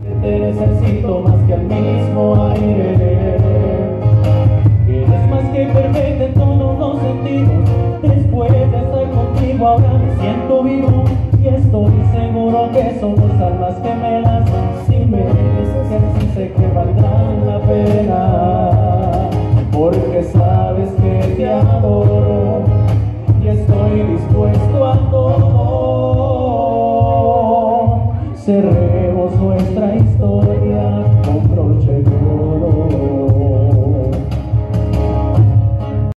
Te necesito más que al mismo aire. Eres más que perfecta en todos los sentidos. Después de estar contigo ahora me siento vivo y estoy seguro que somos almas gemelas. Si me dices así sé que valdrán la pena, porque sabes que te adoro y estoy dispuesto a todo. Cerremos nuestra historia